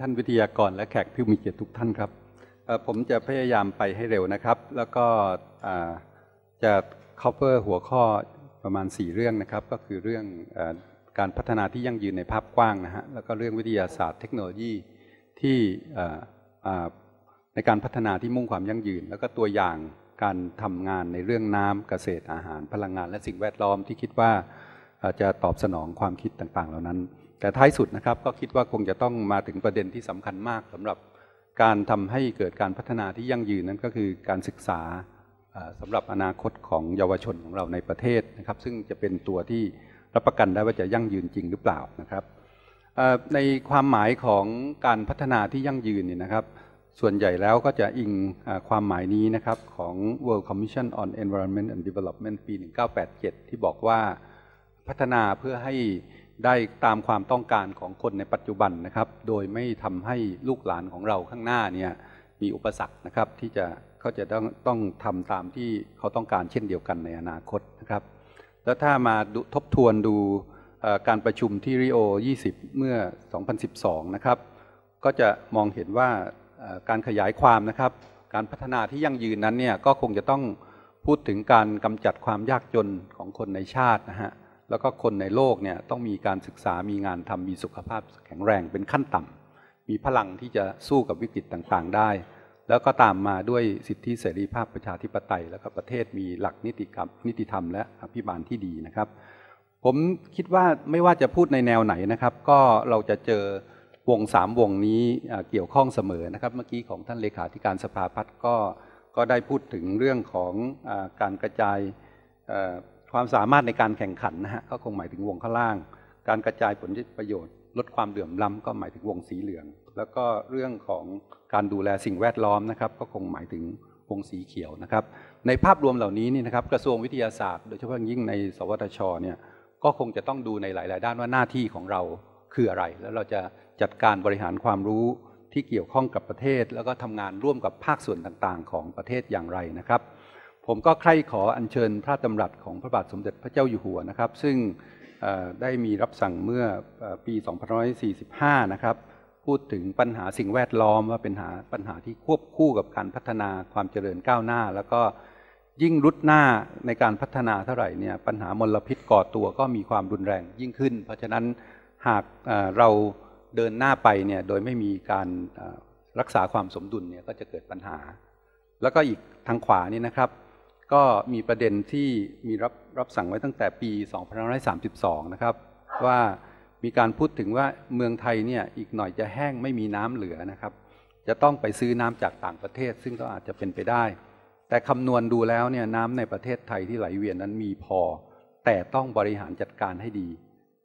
ท่านวิทยากรและแขกผู้มีเกียรติทุกท่านครับผมจะพยายามไปให้เร็วนะครับ แล้วก็จะ cover หัวข้อประมาณ 4 เรื่องนะครับ ก็คือเรื่องการพัฒนาที่ยั่งยืนในภาพกว้างนะฮะแล้วก็เรื่องวิทยาศาสตร์เทคโนโลยีที่ในการพัฒนาที่มุ่งความยั่งยืน แล้วก็ตัวอย่างการทำงานในเรื่องน้ำเกษตรอาหาร พลังงาน และสิ่งแวดล้อมที่คิดว่าจะตอบสนองความคิดต่างๆ เหล่านั้น แต่ท้ายสุดนะครับก็คิดว่าคงจะต้องมาถึงประเด็นที่สำคัญมากสำหรับการทำให้เกิดการพัฒนาที่ยั่งยืนนั้นก็คือการศึกษาสำหรับอนาคตของเยาวชนของเราในประเทศนะครับ ซึ่งจะเป็นตัวที่รับประกันได้ว่าจะยั่งยืนจริงหรือเปล่านะครับในความหมายของการพัฒนาที่ยั่งยืนเนี่ยนะครับ ส่วนใหญ่แล้วก็จะอิงความหมายนี้นะครับของ World Commission on Environment and Development ปี 1987 ที่บอกว่าพัฒนาเพื่อให้ ได้ตามความต้องการของคนในปัจจุบันนะครับ โดยไม่ทำให้ลูกหลานของเราข้างหน้าเนี่ยมีอุปสรรคนะครับ ที่จะเขาจะต้องต้องทำตามที่เขาต้องการเช่นเดียวกันในอนาคตนะครับ แล้วถ้ามาทบทวนดูการประชุมที่ริโอ 20 เมื่อ 2012 นะครับ ก็จะมองเห็นว่าการขยายความนะครับ การพัฒนาที่ยั่งยืนนั้นเนี่ยก็คงจะต้องพูดถึงการกำจัดความยากจนของคนในชาตินะฮะ แล้วก็คนในโลกเนี่ยต้องมีการศึกษามีงานทำมีสุขภาพแข็งแรงเป็นขั้นต่ำมีพลังที่จะสู้กับวิกฤตต่างๆได้ แล้วก็ตามมาด้วยสิทธิเสรีภาพประชาธิปไตย แล้วก็ประเทศมีหลักนิติกรรมนิติธรรมและอภิบาลที่ดีนะครับ ผมคิดว่าไม่ว่าจะพูดในแนวไหนนะครับ ก็เราจะเจอวงสามวงนี้เกี่ยวข้องเสมอนะครับ เมื่อกี้ของท่านเลขาธิการสภาพัฒน์ก็ก็ได้พูดถึงเรื่องของอการกระจาย ความสามารถในการแข่งขันนะฮะก็คงหมายถึงวงข้างล่าง การกระจายผลประโยชน์ ลดความเดือมล้ำก็หมายถึงวงสีเหลือง แล้วก็เรื่องของการดูแลสิ่งแวดล้อมนะครับ ก็คงหมายถึงวงสีเขียวนะครับ ในภาพรวมเหล่านี้นี่นะครับกระทรวงวิทยาศาสตร์ โดยเฉพาะยิ่งใน สวทชเนี่ยก็คงจะต้องดูในหลาย ๆ ด้านว่าหน้าที่ของเราคืออะไร แล้วเราจะจัดการบริหารความรู้ที่เกี่ยวข้องกับประเทศ แล้วก็ทำงานร่วมกับภาคส่วนต่าง ๆ ของประเทศอย่างไรนะครับ ผมก็ใคร่ขออัญเชิญพระดำรัสของพระบาทสมเด็จพระเจ้าอยู่หัวนะครับ ซึ่งได้มีรับสั่งเมื่อปี2545 นะครับ พูดถึงปัญหาสิ่งแวดล้อมว่าเป็นหาปัญหาที่ควบคู่กับการพัฒนาความเจริญก้าวหน้า แล้วก็ยิ่งรุดหน้าในการพัฒนาเท่าไหร่เนี่ยปัญหามลพิษก่อตัวก็มีความรุนแรงยิ่งขึ้น เพราะฉะนั้นหากเราเดินหน้าไปเนี่ยโดยไม่มีการรักษาความสมดุลเนี่ยก็จะเกิดปัญหา แล้วก็อีกทางขวานี่นะครับ ก็มีประเด็นที่มีรับรับสั่งไว้ตั้งแต่ปี2532 นะครับ ว่ามีการพูดถึงว่าเมืองไทยเนี่ยอีกหน่อยจะแห้งไม่มีน้ำเหลือนะครับ จะต้องไปซื้อน้ำจากต่างประเทศ ซึ่งก็อาจจะเป็นไปได้ แต่คำนวณดูแล้วเนี่ยน้ำในประเทศไทยที่ไหลเวียนนั้นมีพอ แต่ต้องบริหารจัดการให้ดี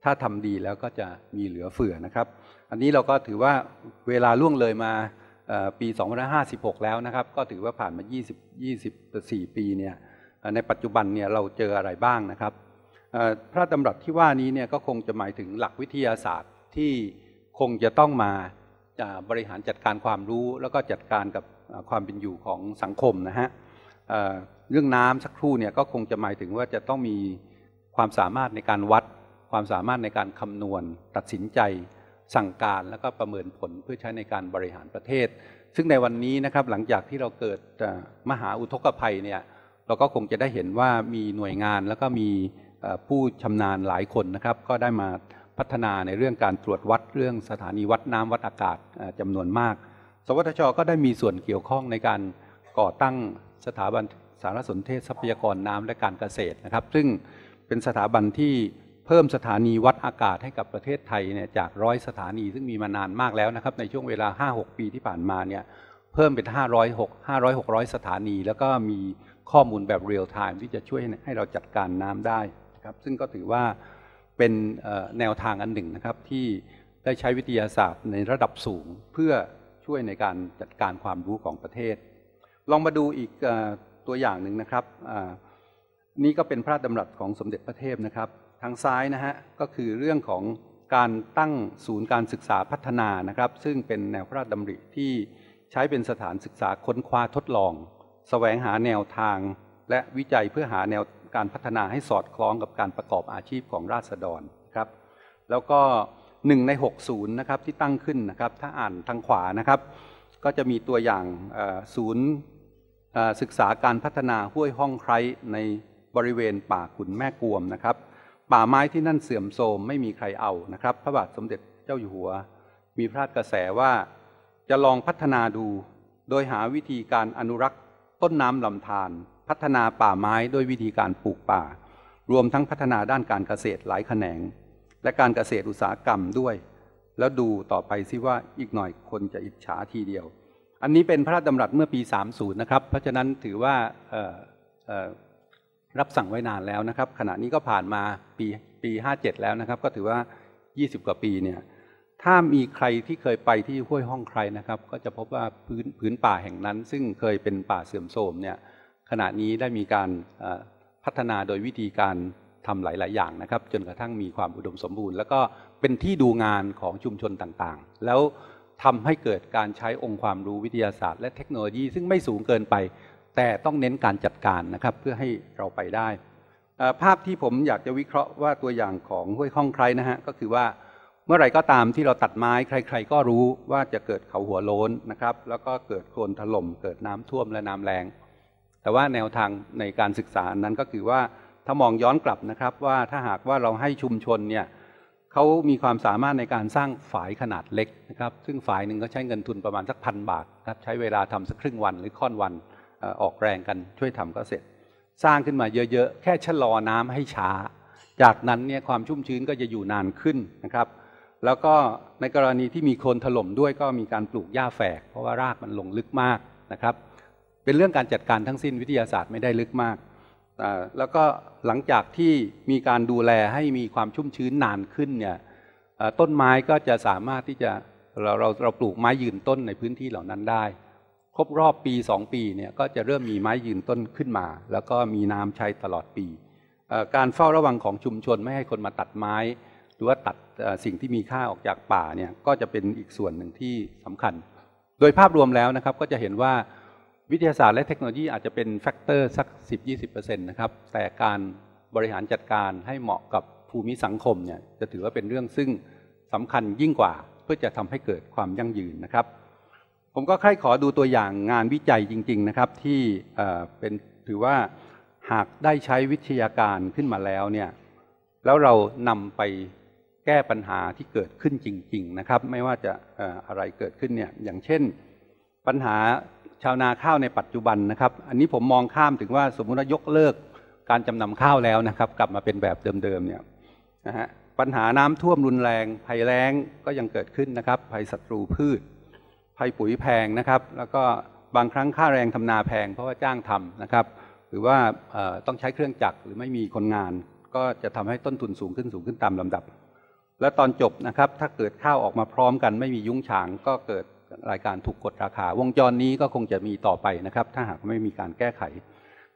ถ้าทำดีแล้วก็จะมีเหลือเฟือนะครับ อันนี้เราก็ถือว่าเวลาล่วงเลยมา ปี2556 แล้วนะครับ ก็ถือว่าผ่านมา 20 24 ปีเนี่ยในปัจจุบันเนี่ยเราเจออะไรบ้างนะครับ พระดำรัสที่ว่านี้เนี่ยก็คงจะหมายถึงหลักวิทยาศาสตร์ที่คงจะต้องมาบริหารจัดการความรู้ แล้วก็จัดการกับความเป็นอยู่ของสังคมนะฮะเรื่องน้ำสักครู่เนี่ยก็คงจะหมายถึงว่าจะต้องมีความสามารถในการวัด ความสามารถในการคำนวณ ตัดสินใจ สั่งการแล้วก็ประเมินผลเพื่อใช้ในการบริหารประเทศ ซึ่งในวันนี้นะครับหลังจากที่เราเกิดมหาอุทกภัยเนี่ยเราก็คงจะได้เห็นว่ามีหน่วยงานแล้วก็มีผู้ชำนาญหลายคนนะครับ ก็ได้มาพัฒนาในเรื่องการตรวจวัดเรื่องสถานีวัดน้ำวัดอากาศจำนวนมาก สวทช ก็ได้มีส่วนเกี่ยวข้องในการก่อตั้งสถาบันสารสนเทศทรัพยากรน้ำและการเกษตรนะครับ ซึ่งเป็นสถาบันที่ เพิ่มสถานีวัดอากาศให้กับประเทศไทยเนี่ยจากร้อยสถานีซึ่งมีมานานมากแล้วนะครับในช่วงเวลา 5-6 ปีที่ผ่านมาเนี่ยเพิ่มเป็น 506 500 600 สถานี แล้วก็มีข้อมูลแบบเรียลไทม์ที่จะช่วยให้เราจัดการน้ำได้ครับซึ่งก็ถือว่าเป็นแนวทางอันหนึ่งนะครับที่ได้ใช้วิทยาศาสตร์ในระดับสูงเพื่อช่วยในการจัดการความรู้ของประเทศ ลองมาดูอีกตัวอย่างหนึ่งนะครับนี่ก็เป็นพระราชดำรัสของสมเด็จพระเทพนะครับางซ้ายนะฮะก็คือเรื่องของการตั้งศูนย์การศึกษาพัฒนานะครับ ซึ่งเป็นแนวพระราชดำริที่ใช้เป็นสถานศึกษาค้นคว้าทดลองสแสวงหาแนวทาง และวิจัยเพื่อหาแนวการพัฒนาให้สอดคล้องกับการประกอบอาชีพของราษฎรครับ แล้วก็หนึ่งในหกศูนย์นะครับที่ตั้งขึ้นนะครับ ถ้าอ่านทางขวานะครับ ก็จะมีตัวอย่างศูนย์ศึกษาการพัฒนาห้วยห้องไครในบริเวณป่าขุนแม่กวมนะครับ ป่าไม้ที่นั่นเสื่อมโทรมไม่มีใครเอานะครับ พระบาทสมเด็จเจ้าอยู่หัว มีพระราชกระแสว่าจะลองพัฒนาดู โดยหาวิธีการอนุรักษ์ ต้นน้ำลำธารพัฒนาป่าไม้ด้วยวิธีการปลูกป่า รวมทั้งพัฒนาด้านการเกษตรหลายแขนง และการเกษตรอุตสาหกรรมด้วย แล้วดูต่อไปซิว่าอีกหน่อยคนจะอิจฉาทีเดียว อันนี้เป็นพระราชดำรัสเมื่อปี 30 นะครับ เพราะฉะนั้นถือว่า รับสั่งไว้นานแล้วนะครับ ขณะนี้ก็ผ่านมาปีปี57แล้วนะครับ ก็ถือว่า20กว่าปีเนี่ยถ้ามีใครที่เคยไปที่ห้วยห้องใครนะครับ ก็จะพบว่าพื้นพื้นป่าแห่งนั้น ซึ่งเคยเป็นป่าเสื่อมโทรมเนี่ยขณะนี้ได้มีการพัฒนาโดยวิธีการทำหลาย ๆ อย่างนะครับ จนกระทั่งมีความอุดมสมบูรณ์ แล้วก็เป็นที่ดูงานของชุมชนต่างๆ แล้วทำให้เกิดการใช้องค์ความรู้วิทยาศาสตร์ และเทคโนโลยีซึ่งไม่สูงเกินไป แต่ต้องเน้นการจัดการนะครับเพื่อให้เราไปได้ ภาพที่ผมอยากจะวิเคราะห์ว่าตัวอย่างของห้วยห้องใครนะฮะก็คือว่าเมื่อไรก็ตามที่เราตัดไม้ใคร ๆ ก็รู้ว่าจะเกิดเขาหัวโล้นนะครับ แล้วก็เกิดโคลนถล่ม เกิดน้ำท่วมและน้ำแรงแต่ว่าแนวทางในการศึกษานั้นก็คือว่าถ้ามองย้อนกลับนะครับว่าถ้าหากว่าเราให้ชุมชนเนี่ยเขามีความสามารถในการสร้างฝายขนาดเล็กนะครับ ซึ่งฝายหนึ่งก็ใช้เงินทุนประมาณสักพันบาทครับใช้เวลาทำสักครึ่งวันหรือค่อนวัน ออกแรงกันช่วยทำก็เสร็จ สร้างขึ้นมาเยอะๆ แค่ชะลอน้ำให้ช้า จากนั้นเนี่ยความชุ่มชื้นก็จะอยู่นานขึ้นนะครับ แล้วก็ในกรณีที่มีโคลนถล่มด้วยก็มีการปลูกหญ้าแฝก เพราะว่ารากมันลงลึกมากนะครับ เป็นเรื่องการจัดการทั้งสิ้นวิทยาศาสตร์ไม่ได้ลึกมากแล้วก็หลังจากที่มีการดูแลให้มีความชุ่มชื้นนานขึ้นเนี่ยต้นไม้ก็จะสามารถที่จะเราเราเราปลูกไม้ยืนต้นในพื้นที่เหล่านั้นได้ ครบรอบปีสองปีเนี่ยก็จะเริ่มมีไม้ยืนต้นขึ้นมา แล้วก็มีน้ำใช้ตลอดปี การเฝ้าระวังของชุมชนไม่ให้คนมาตัดไม้ หรือว่าตัดสิ่งที่มีค่าออกจากป่าเนี่ยก็จะเป็นอีกส่วนหนึ่งที่สำคัญ โดยภาพรวมแล้วนะครับก็จะเห็นว่าวิทยาศาสตร์และเทคโนโลยีอาจจะเป็นแฟกเตอร์สัก 10-20%นะครับแต่การบริหารจัดการให้เหมาะกับภูมิสังคมเนี่ยจะถือว่าเป็นเรื่องซึ่งสำคัญยิ่งกว่า เพื่อจะทำให้เกิดความยั่งยืนนะครับ ผมก็ใคร่ขอดูตัวอย่างงานวิจัยจริง ๆนะครับ ที่เป็นถือว่าหากได้ใช้วิทยาการขึ้นมาแล้วเนี่ยแล้วเรานำไปแก้ปัญหาที่เกิดขึ้นจริง ๆ นะครับ ไม่ว่าจะอะไรเกิดขึ้นเนี่ยอย่างเช่น ปัญหาชาวนาข้าวในปัจจุบันนะครับ อันนี้ผมมองข้ามถึงว่าสมมุติว่ายกเลิกการจำนำข้าวแล้วนะครับ กลับมาเป็นแบบเดิมๆเนี่ยนะฮะปัญหาน้ำท่วมรุนแรงภัยแล้งก็ยังเกิดขึ้นนะครับภัยศัตรูพืช ภัยปุ๋ยแพงนะครับ แล้วก็บางครั้งค่าแรงทำนาแพงเพราะว่าจ้างทำนะครับ หรือว่าต้องใช้เครื่องจักรหรือไม่มีคนงาน ก็จะทำให้ต้นทุนสูงขึ้นสูงขึ้นตามลำดับ แล้วตอนจบนะครับ ถ้าเกิดข้าวออกมาพร้อมกัน ไม่มียุ้งฉาง ก็เกิดรายการถูกกดราคา วงจรนี้ก็คงจะมีต่อไปนะครับ ถ้าหากไม่มีการแก้ไข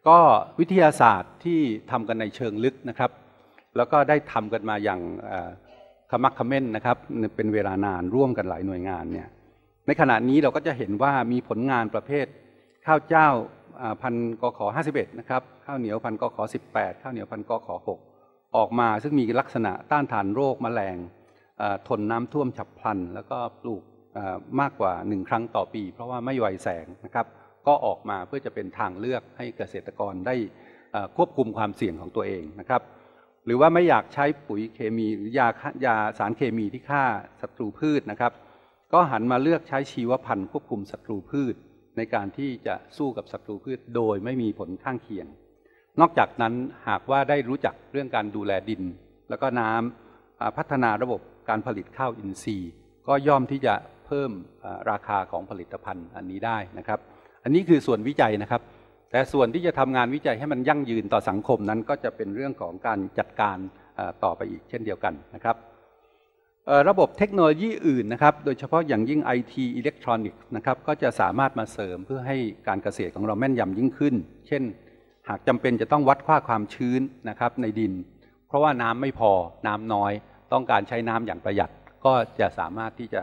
ก็วิทยาศาสตร์ที่ทำกันในเชิงลึกนะครับ แล้วก็ได้ทำกันมาอย่างขมักขม้นนะครับ เป็นเวลานานร่วมกันหลายหน่วยงานเนี่ย ในขณะนี้เราก็จะเห็นว่ามีผลงานประเภท ข้าวเจ้าพันกขอ51 นะครับ ข้าวเหนียวพันกขอ18 ข้าวเหนียวพันกขอ6 ออกมาซึ่งมีลักษณะต้านทานโรคมแมลงทนน้ำท่วมฉับพลัน แล้วก็ปลูกมากกว่าหนึ่งครั้งต่อปี เพราะว่าไม่ไวแสงนะครับ ก็ออกมาเพื่อจะเป็นทางเลือกให้เกษตรกรได้ควบคุมความเสี่ยงของตัวเองนะครับ หรือว่าไม่อยากใช้ปุ๋ยเคมีหรือยายาสารเคมีที่ฆ่าศัตรูพืชนะครับ ก็หันมาเลือกใช้ชีวพันธุ์ควบคุมศัตรูพืช ในการที่จะสู้กับศัตรูพืชโดยไม่มีผลข้างเคียง นอกจากนั้นหากว่าได้รู้จักเรื่องการดูแลดิน แล้วก็น้ำพัฒนาระบบการผลิตข้าวอินทรีย์ ก็ย่อมที่จะเพิ่มราคาของผลิตภัณฑ์อันนี้ได้นะครับ อันนี้คือส่วนวิจัยนะครับ แต่ส่วนที่จะทำงานวิจัยให้มันยั่งยืนต่อสังคมนั้น ก็จะเป็นเรื่องของการจัดการต่อไปอีกเช่นเดียวกันนะครับ ระบบเทคโนโลยีอื่นนะครับ โดยเฉพาะอย่างยิ่ง IT อิเล็กทรอนิกส์นะครับ ก็จะสามารถมาเสริมเพื่อให้การเกษตรของเราแม่นยำยิ่งขึ้น เช่น หากจำเป็นจะต้องวัดค่าความชื้นนะครับในดิน เพราะว่าน้ำไม่พอ น้ำน้อย ต้องการใช้น้ำอย่างประหยัด ก็จะสามารถที่จะ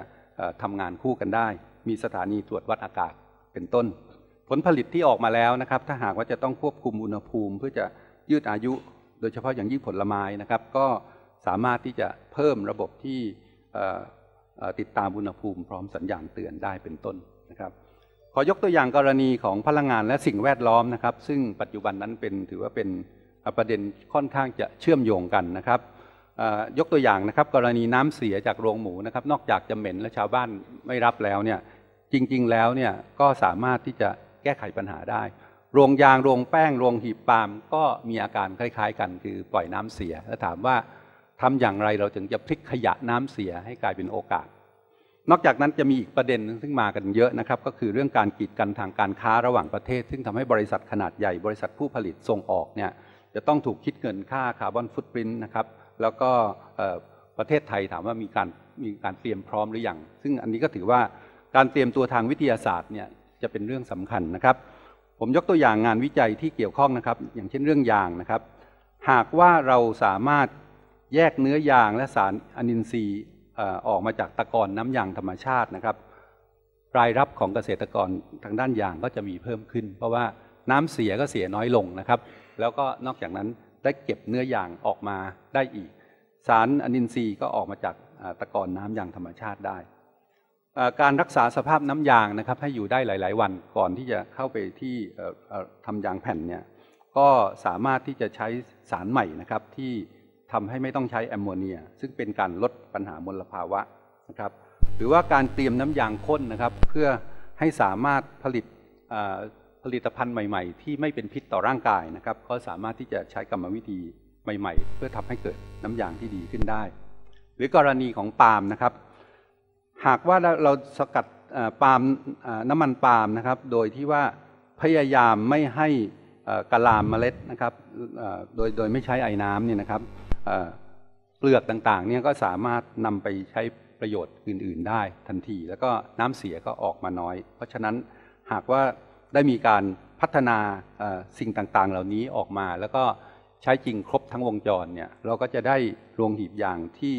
ทำงานคู่กันได้ มีสถานีตรวจวัดอากาศเป็นต้น ผลผลิตที่ออกมาแล้วนะครับ ถ้าหากว่าจะต้องควบคุมอุณหภูมิ เพื่อจะยืดอายุ โดยเฉพาะอย่างยิ่งผลไม้นะครับ ก็ สามารถที่จะเพิ่มระบบที่ติดตามอุณหภูมิพร้อมสัญญาณเตือนได้เป็นต้นนะครับ ขอยกตัวอย่างกรณีของพลังงานและสิ่งแวดล้อมนะครับ ซึ่งปัจจุบันนั้นเป็นถือว่าเป็นประเด็นค่อนข้างจะเชื่อมโยงกันนะครับยกตัวอย่างนะครับกรณีน้ำเสียจากโรงหมูนะครับ นอกจากจะเหม็นและชาวบ้านไม่รับแล้วเนี่ยจริงๆแล้วเนี่ยก็สามารถที่จะแก้ไขปัญหาได้ โรงยางโรงแป้งโรงหีบปาล์มก็มีอาการคล้าย ๆ กัน คือปล่อยน้ำเสีย แล้วถามว่า ทำอย่างไรเราถึงจะพลิกขยะน้ำเสียให้กลายเป็นโอกาส นอกจากนั้นจะมีอีกประเด็นนึงซึ่งมากันเยอะนะครับ ก็คือเรื่องการกีดกันทางการค้าระหว่างประเทศ ซึ่งทำให้บริษัทขนาดใหญ่ บริษัทผู้ผลิตส่งออกเนี่ยจะต้องถูกคิดเงินค่าคาร์บอนฟุตปรินต์นะครับแล้วก็ประเทศไทยถามว่ามีการมีการเตรียมพร้อมหรือยังซึ่งอันนี้ก็ถือว่าการเตรียมตัวทางวิทยาศาสตร์เนี่ยจะเป็นเรื่องสำคัญนะครับ ผมยกตัวอย่างงานวิจัยที่เกี่ยวข้องนะครับ อย่างเช่นเรื่องยางนะครับ หากว่าเราสามารถ แยกเนื้อยางและสารอนินทรีย์ออกมาจากตะกอนน้ำยางธรรมชาตินะครับรายรับของเกษตรกรทางด้านยางก็จะมีเพิ่มขึ้น เพราะว่าน้ำเสียก็เสียน้อยลงนะครับ แล้วก็นอกจากนั้นได้เก็บเนื้อยางออกมาได้อีก สารอนินทรีย์ก็ออกมาจากตะกอนน้ำยางธรรมชาติได้ การรักษาสภาพน้ำยางนะครับให้อยู่ได้หลาย ๆ วันก่อนที่จะเข้าไปที่ทำยางแผ่นเนี่ยก็สามารถที่จะใช้สารใหม่นะครับที่ ทำให้ไม่ต้องใช้แอมโมเนีย ซึ่งเป็นการลดปัญหามลภาวะนะครับ หรือว่าการเตรียมน้ำยางข้นนะครับ เพื่อให้สามารถผลิตผลิตภัณฑ์ใหม่ ๆ ที่ไม่เป็นพิษต่อร่างกายนะครับก็สามารถที่จะใช้กรรมวิธีใหม่ ๆ เพื่อทำให้เกิดน้ำยางที่ดีขึ้นได้ หรือกรณีของปาล์มนะครับ หากว่าเราสกัดปาล์มน้ำมันปาล์มนะครับ โดยที่ว่าพยายามไม่ให้กระลามเมล็ดนะครับโดยโดยไม่ใช้ไอ้น้ำเนี่ยนะครับ เปลือกต่างๆเนี่ยก็สามารถนำไปใช้ประโยชน์อื่น ๆ ได้ทันที แล้วก็น้ำเสียก็ออกมาน้อย เพราะฉะนั้นหากว่าได้มีการพัฒนาสิ่งต่างๆ เหล่านี้ออกมา แล้วก็ใช้จริงครบทั้งวงจรเนี่ยเราก็จะได้โรงหีบยางที่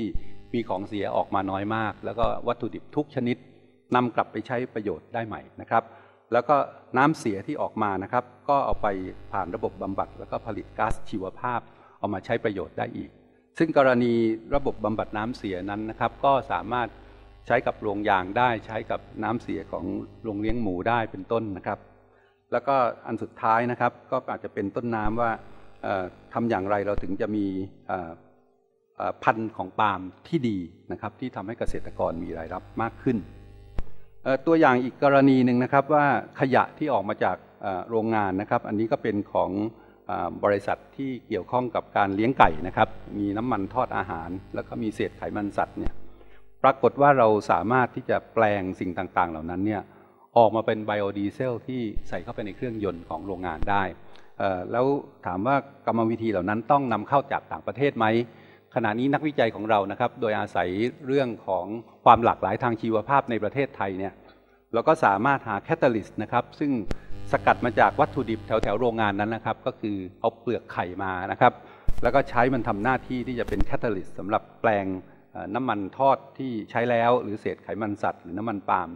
มีของเสียออกมาน้อยมาก แล้วก็วัตถุดิบทุกชนิดนำกลับไปใช้ประโยชน์ได้ใหม่นะครับ แล้วก็น้ำเสียที่ออกมานะครับ ก็เอาไปผ่านระบบบำบัด แล้วก็ผลิตก๊าซชีวภาพ เอามาใช้ประโยชน์ได้อีก ซึ่งกรณีระบบบำบัดน้ำเสียนั้นนะครับ ก็สามารถใช้กับโรงยางได้ ใช้กับน้ำเสียของโรงเลี้ยงหมูได้เป็นต้นนะครับ แล้วก็อันสุดท้ายนะครับ ก็อาจจะเป็นต้นน้ำว่าทำอย่างไรเราถึงจะมีพันธุ์ของปาล์มที่ดีนะครับ ที่ทำให้เกษตรกรมีรายรับมากขึ้นตัวอย่างอีกกรณีหนึ่งนะครับว่าขยะที่ออกมาจากโรงงานนะครับ อันนี้ก็เป็นของ บริษัทที่เกี่ยวข้องกับการเลี้ยงไก่นะครับ มีน้ำมันทอดอาหาร แล้วก็มีเศษไขมันสัตว์เนี่ยปรากฏว่าเราสามารถที่จะแปลงสิ่งต่างๆ เหล่านั้นเนี่ยออกมาเป็นไบโอดีเซลที่ใส่เข้าไปในเครื่องยนต์ของโรงงานได้แล้วถามว่ากรรมวิธีเหล่านั้นต้องนำเข้าจากต่างประเทศไหมขณะนี้นักวิจัยของเรานะครับ โดยอาศัยเรื่องของความหลากหลายทางชีวภาพในประเทศไทยเนี่ย เราก็สามารถหา catalyst นะครับ ซึ่งสกัดมาจากวัตถุดิบแถวแถวโรงงานนั้นนะครับ ก็คือเอาเปลือกไข่มานะครับ แล้วก็ใช้มันทำหน้าที่ที่จะเป็น catalyst สำหรับแปลงน้ำมันทอดที่ใช้แล้ว หรือเศษไขมันสัตว์หรือน้ำมันปาล์ม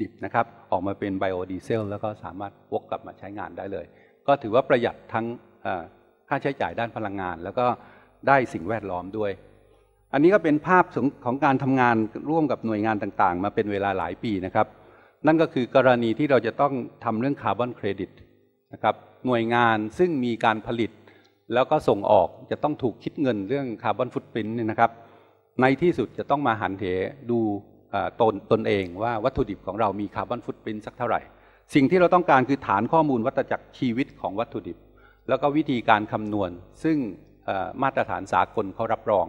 ดิบๆนะครับ ออกมาเป็นไบโอดีเซลแล้วก็สามารถวกกลับมาใช้งานได้เลย ก็ถือว่าประหยัดทั้งค่าใช้จ่ายด้านพลังงาน แล้วก็ได้สิ่งแวดล้อมด้วย อันนี้ก็เป็นภาพของการทำงานร่วมกับหน่วยงานต่างๆ มาเป็นเวลาหลายปีนะครับ นั่นก็คือกรณีที่เราจะต้องทำเรื่องคาร์บอนเครดิตนะครับหน่วยงานซึ่งมีการผลิต แล้วก็ส่งออกจะต้องถูกคิดเงินเรื่องคาร์บอนฟุตปรินต์เนี่ยนะครับ ในที่สุดจะต้องมาหันเหดูตนตนเองว่าวัตถุดิบของเรามีคาร์บอนฟุตปรินต์สักเท่าไหร่ สิ่งที่เราต้องการคือฐานข้อมูลวัฏจักรชีวิตของวัตถุดิบ แล้วก็วิธีการคำนวณ ซึ่งมาตรฐานสากลเขารับรอง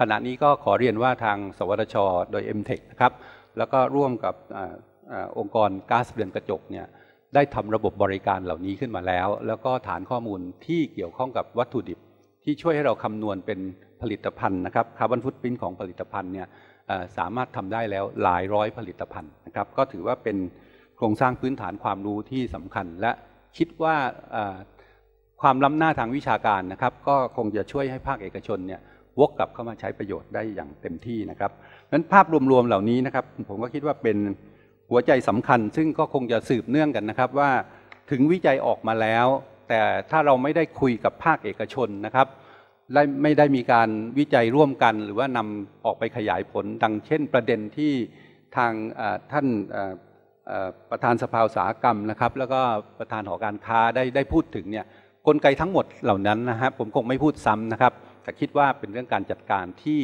ขณะนี้ก็ขอเรียนว่าทางสวทช โดย m t e c h นะครับแล้วก็ร่วมกับ องค์กรก๊าซเรือนกระจกเนี่ยได้ทำระบบบริการเหล่านี้ขึ้นมาแล้ว แล้วก็ฐานข้อมูลที่เกี่ยวข้องกับวัตถุดิบ ที่ช่วยให้เราคำนวณเป็นผลิตภัณฑ์นะครับคาร์บอนฟุตปรินของผลิตภัณฑ์เนี่ยสามารถทำได้แล้วหลายร้อยผลิตภัณฑ์นะครับก็ถือว่าเป็นโครงสร้างพื้นฐานความรู้ที่สำคัญ และคิดว่าความล้ำหน้าทางวิชาการนะครับ ก็คงจะช่วยให้ภาคเอกชนเนี่ยวกกลับเข้ามาใช้ประโยชน์ได้อย่างเต็มที่นะครับนั้นภาพรวมๆเหล่านี้นะครับ ผมก็คิดว่าเป็น หัวใจสำคัญ ซึ่งก็คงจะสืบเนื่องกันนะครับว่าถึงวิจัยออกมาแล้ว แต่ถ้าเราไม่ได้คุยกับภาคเอกชนนะครับไม่ได้มีการวิจัยร่วมกัน หรือว่านำออกไปขยายผล ดังเช่นประเด็นที่ทางท่านประธานสภาอุตสาหกรรมนะครับ แล้วก็ประธานหอการค้าได้ได้พูดถึงเนี่ยกลไกทั้งหมดเหล่านั้นนะฮะผมคงไม่พูดซ้ำนะครับ แต่คิดว่าเป็นเรื่องการจัดการที่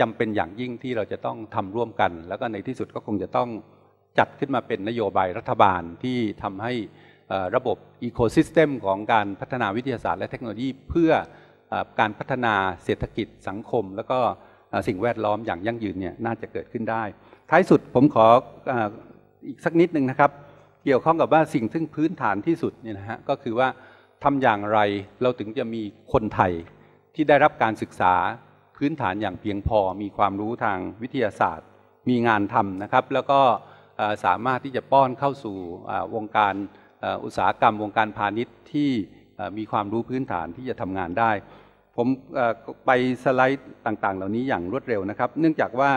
จำเป็นอย่างยิ่งที่เราจะต้องทำร่วมกัน แล้วก็ในที่สุดก็คงจะต้อง จัดขึ้นมาเป็นนโยบายรัฐบาลที่ทำให้ระบบอีโคซิสเต็มของการพัฒนาวิทยาศาสตร์และเทคโนโลยีเพื่อการพัฒนาเศรษฐกิจสังคม แล้วก็สิ่งแวดล้อมอย่างยั่งยืนเนี่ยน่าจะเกิดขึ้นได้ ท้ายสุดผมขออีกสักนิดหนึ่งนะครับ เกี่ยวข้องกับว่าสิ่งซึ่งพื้นฐานที่สุดเนี่ยนะฮะก็คือว่าทำอย่างไรเราถึงจะมีคนไทยที่ได้รับการศึกษาพื้นฐานอย่างเพียงพอมีความรู้ทางวิทยาศาสตร์ มีงานทำนะครับ แล้วก็ สามารถที่จะป้อนเข้าสู่วงการอุตสาหกรรมวงการพาณิชย์ที่มีความรู้พื้นฐานที่จะทำงานได้ ผมไปสไลด์ต่างๆ เหล่านี้อย่างรวดเร็วนะครับ เนื่องจากว่า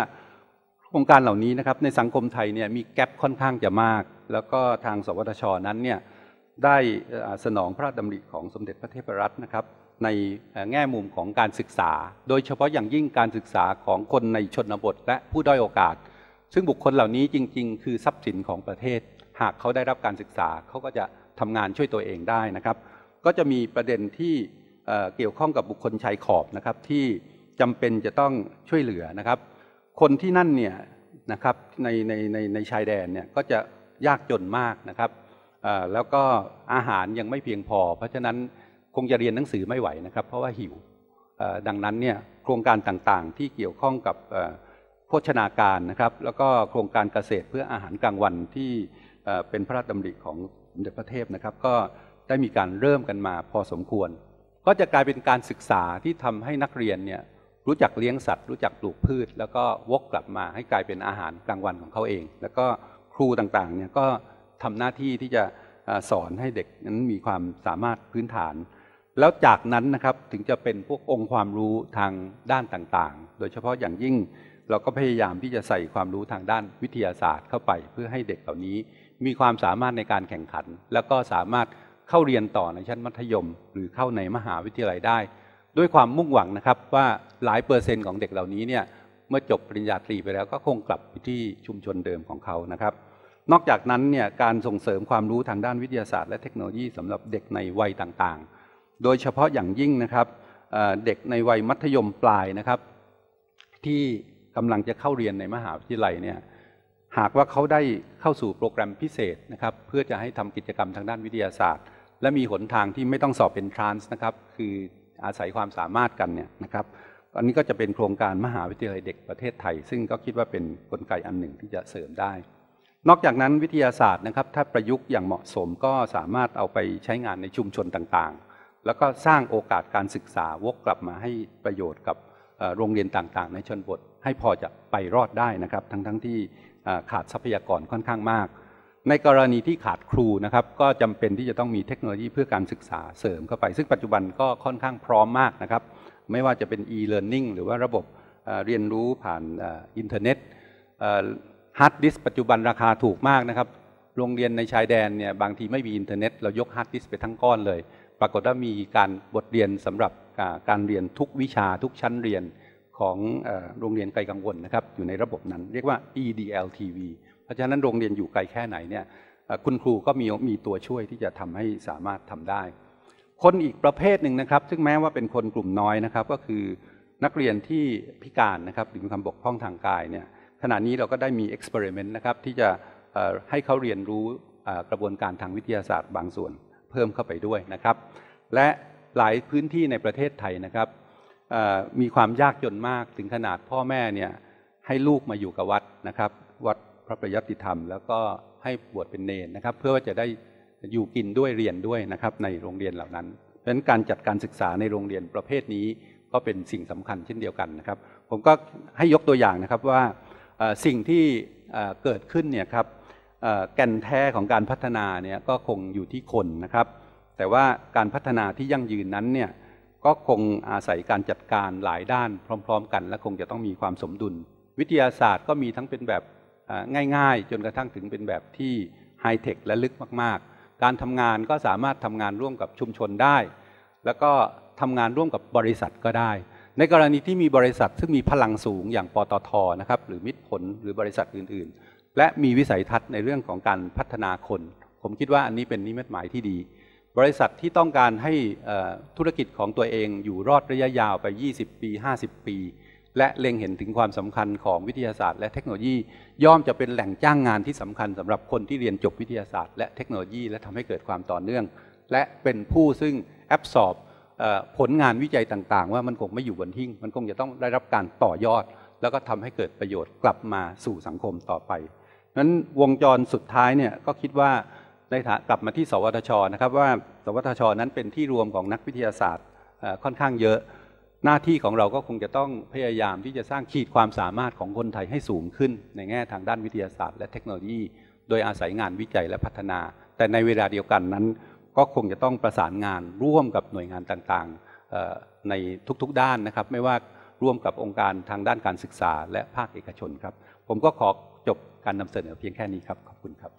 โครงการเหล่านี้นะครับในสังคมไทยเนี่ยมีแกลบค่อนข้างจะมาก แล้วก็ทางสวทชนั้นเนี่ยได้สนองพระราชดำริของสมเด็จพระเทพรัตน์นะครับในแง่มุมของการศึกษา โดยเฉพาะอย่างยิ่งการศึกษาของคนในชนบทและผู้ด้อยโอกาส ซึ่งบุคคลเหล่านี้จริง ๆ คือทรัพย์สินของประเทศ หากเขาได้รับการศึกษาเขาก็จะทำงานช่วยตัวเองได้นะครับ ก็จะมีประเด็นที่เกี่ยวข้องกับบุคคลชายขอบนะครับที่จำเป็นจะต้องช่วยเหลือนะครับ คนที่นั่นเนี่ยนะครับในในในในชายแดนเนี่ยก็จะยากจนมากนะครับแล้วก็อาหารยังไม่เพียงพอ เพราะฉะนั้นคงจะเรียนหนังสือไม่ไหวนะครับ เพราะว่าหิวดังนั้นเนี่ยโครงการต่างๆที่เกี่ยวข้องกับ ภชนาการนะครับแล้วก็โครงการเกษตรเพื่ออาหารกลางวันที่เป็นพระราชดำริของสมเด็จพระเทพนะครับ ก็ได้มีการเริ่มกันมาพอสมควร ก็จะกลายเป็นการศึกษาที่ทำให้นักเรียนเนี่ยรู้จักเลี้ยงสัตว์ รู้จักปลูกพืช แล้วก็วกกลับมาให้กลายเป็นอาหารกลางวันของเขาเอง แล้วก็ครูต่างๆเนี่ยก็ทำหน้าที่ที่จะสอนให้เด็กนั้นมีความสามารถพื้นฐาน แล้วจากนั้นนะครับถึงจะเป็นพวกองค์ความรู้ทางด้านต่างๆ โดยเฉพาะอย่างยิ่ง เราก็พยายามที่จะใส่ความรู้ทางด้านวิทยาศาสตร์เข้าไป เพื่อให้เด็กเหล่านี้ มีความสามารถในการแข่งขัน แล้วก็สามารถเข้าเรียนต่อในชั้นมัธยม หรือเข้าในมหาวิทยาลัยได้ ด้วยความมุ่งหวังนะครับว่าหลายเปอร์เซ็นต์ของเด็กเหล่านี้เนี่ยเมื่อจบปริญญาตรีไปแล้วก็คงกลับไปที่ชุมชนเดิมของเขานะครับ นอกจากนั้นเนี่ยการส่งเสริมความรู้ทางด้านวิทยาศาสตร์และเทคโนโลยีสำหรับเด็กในวัยต่างๆ โดยเฉพาะอย่างยิ่งนะครับเด็กในวัยมัธยมปลายนะครับ ที่ กำลังจะเข้าเรียนในมหาวิทยาลัยเนี่ยหากว่าเขาได้เข้าสู่โปรแกรมพิเศษนะครับเพื่อจะให้ทำกิจกรรมทางด้านวิทยาศาสตร์ และมีหนทางที่ไม่ต้องสอบเป็นทรานส์นะครับคืออาศัยความสามารถกันเนี่ยนะครับอันนี้ก็จะเป็นโครงการมหาวิทยาลัยเด็กประเทศไทย ซึ่งก็คิดว่าเป็นนกลไกอันหนึ่งที่จะเสริมได้ นอกจากนั้นวิทยาศาสตร์นะครับถ้าประยุกต์อย่างเหมาะสมก็สามารถเอาไปใช้งานในชุมชนต่างๆ แล้วก็สร้างโอกาสการศึกษาวกกลับมาให้ประโยชน์กับ โรงเรียนต่างๆ ในชนบทให้พอจะไปรอดได้นะครับ ทั้งๆทที่ขาดทรัพยากรค่อนข้างมาก ในกรณีที่ขาดครูนะครับ ก็จำเป็นที่จะต้องมีเทคโนโลยีเพื่อการศึกษาเสริมเข้าไป ซึ่งปัจจุบันก็ค่อนข้างพร้อมมากนะครับ ไม่ว่าจะเป็น e-learning หรือว่าระบบเรียนรู้ผ่านอินเทอร์เน็ตฮาร์ดดิสก์ปัจจุบันราคาถูกมากนะครับ โรงเรียนในชายแดนเนี่ยบางทีไม่มีอินเทอร์เน็ตเรายกฮาร์ดดิสก์ไปทั้งก้อนเลย ปรากฏว่ามีการบทเรียนสำหรับการเรียนทุกวิชาทุกชั้นเรียนของโรงเรียนไกลกังวลนะครับอยู่ในระบบนั้น เรียกว่า eDLTV เพราะฉะนั้นโรงเรียนอยู่ไกลแค่ไหนเนี่ยคุณครูก็มีมีตัวช่วยที่จะทำให้สามารถทำได้ คนอีกประเภทหนึ่งนะครับ ซึ่งแม้ว่าเป็นคนกลุ่มน้อยนะครับ ก็คือนักเรียนที่พิการนะครับหรือมีความบกพร่องทางกายเนี่ยขณะนี้เราก็ได้มีเอ็กซ์เพร์เมนต์นะครับที่จะให้เขาเรียนรู้กระบวนการทางวิทยาศาสตร์บางส่วนเพิ่มเข้าไปด้วยนะครับ และ หลายพื้นที่ในประเทศไทยนะครับมีความยากจนมากถึงขนาดพ่อแม่เนี่ยให้ลูกมาอยู่กับวัดนะครับ วัดพระประยัติธรรม แล้วก็ให้บวชเป็นเนรนะครับ เพื่อว่าจะได้อยู่กินด้วยเรียนด้วยนะครับในโรงเรียนเหล่านั้น เพราะฉะนั้นการจัดการศึกษาในโรงเรียนประเภทนี้ก็เป็นสิ่งสำคัญเช่นเดียวกันนะครับ ผมก็ให้ยกตัวอย่างนะครับว่าสิ่งที่เกิดขึ้นเนี่ยครับแก่นแท้ของการพัฒนาเนี่ยก็คงอยู่ที่คนนะครับ แต่ว่าการพัฒนาที่ยั่งยืนนั้นเนี่ยก็คงอาศัยการจัดการหลายด้านพร้อม ๆ กัน และคงจะต้องมีความสมดุล วิทยาศาสตร์ก็มีทั้งเป็นแบบง่ายๆ จนกระทั่งถึงเป็นแบบที่ไฮเทคและลึกมากๆ การทำงานก็สามารถทำงานร่วมกับชุมชนได้ แล้วก็ทำงานร่วมกับบริษัทก็ได้ ในกรณีที่มีบริษัทซึ่งมีพลังสูงอย่างปตทนะครับหรือมิตรผลหรือบริษัทอื่นๆ และมีวิสัยทัศน์ในเรื่องของการพัฒนาคน ผมคิดว่าอันนี้เป็นนิมิตหมายที่ดี บริษัทที่ต้องการให้ธุรกิจของตัวเองอยู่รอดระยะยาวไป 20 ปี 50 ปี และเล็งเห็นถึงความสำคัญของวิทยาศาสตร์และเทคโนโลยี ย่อมจะเป็นแหล่งจ้างงานที่สำคัญสำหรับคนที่เรียนจบวิทยาศาสตร์และเทคโนโลยี และทำให้เกิดความต่อเนื่อง และเป็นผู้ซึ่งแอบสอบผลงานวิจัยต่าง ๆ ว่ามันคงไม่อยู่บนทิ้ง มันคงจะต้องได้รับการต่อยอด แล้วก็ทำให้เกิดประโยชน์กลับมาสู่สังคมต่อไปนั้นวงจรสุดท้ายเนี่ยก็คิดว่า ในฐานกลับมาที่ สวทชนะครับว่าสวทชนั้นเป็นที่รวมของนักวิทยาศาสตร์ค่อนข้างเยอะ หน้าที่ของเราก็คงจะต้องพยายามที่จะสร้างขีดความสามารถของคนไทยให้สูงขึ้น ในแง่ทางด้านวิทยาศาสตร์และเทคโนโลยี โดยอาศัยงานวิจัยและพัฒนา แต่ในเวลาเดียวกันนั้น ก็คงจะต้องประสานงานร่วมกับหน่วยงานต่างๆในทุกๆด้านนะครับ ไม่ว่าร่วมกับองค์การทางด้านการศึกษาและภาคเอกชนครับ ผมก็ขอจบการนำเสนอเพียงแค่นี้ครับขอบคุณครับ